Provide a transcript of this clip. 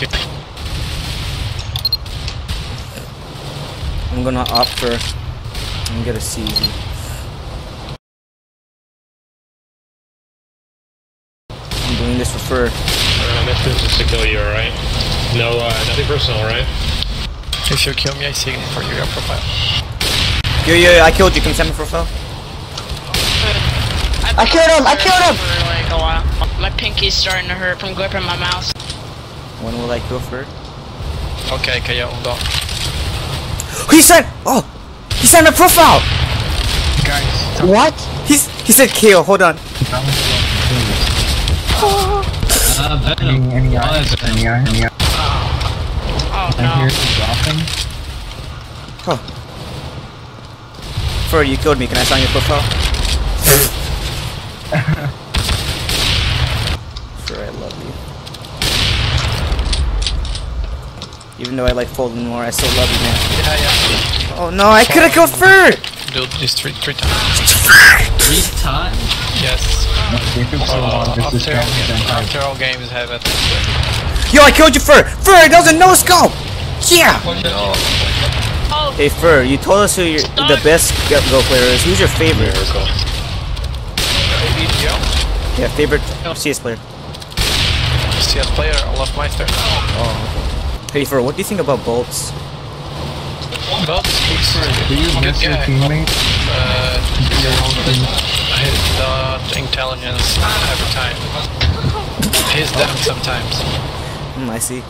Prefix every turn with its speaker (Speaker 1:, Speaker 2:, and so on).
Speaker 1: I'm gonna opt for. I'm gonna CZ. I'm doing this for FER.
Speaker 2: Uh, my mission is just to kill you, alright? No, uh, nothing personal, right?
Speaker 3: If you kill me, I signal for your profile.
Speaker 1: Yo, yo, yo, I killed you. Can you send me profile?
Speaker 4: I killed him! I killed him!
Speaker 5: For like a while. My pinky's starting to hurt from gripping my mouse.
Speaker 1: When will I kill FER?
Speaker 3: Okay, Kaya, hold on.
Speaker 1: He said, Oh, he sent my profile.
Speaker 3: Guys,
Speaker 4: What?
Speaker 1: He's he said kill. Hold on.
Speaker 6: Uh,
Speaker 7: Any, any
Speaker 6: Oh,
Speaker 7: eyes?
Speaker 6: that's
Speaker 7: Any
Speaker 6: Venom.
Speaker 7: eyes? Any eyes? I hear dropping.
Speaker 1: FER, you killed me. Can I sign your profile? FER, I love you. Even though I like FalleN more, I still love you, man.
Speaker 3: yeah, yeah.
Speaker 1: Oh no, I could have killed FER.
Speaker 3: Do this three, three times.
Speaker 6: Three times?
Speaker 3: Yes.
Speaker 7: No, they took so
Speaker 3: Uh,
Speaker 7: to
Speaker 3: after,
Speaker 7: scan the entire
Speaker 3: after all games have it.
Speaker 1: Yo, I killed you, FER. FER, it doesn't no scope. Yeah.
Speaker 3: No.
Speaker 5: Oh,
Speaker 1: Hey, FER, you told us who your, the best Go Go player is. Who's your favorite?
Speaker 2: Miracle.
Speaker 1: Yeah, favorite CS player.
Speaker 3: CS player, olofmeister.
Speaker 1: Hey, FER, what do you think about boltz?
Speaker 3: But he's
Speaker 7: Do you
Speaker 3: good
Speaker 7: miss your
Speaker 3: guy.
Speaker 7: teammates?
Speaker 3: But
Speaker 7: Your own team?
Speaker 3: he's not intelligence every time. He's dumb sometimes.
Speaker 1: Hmm, I see.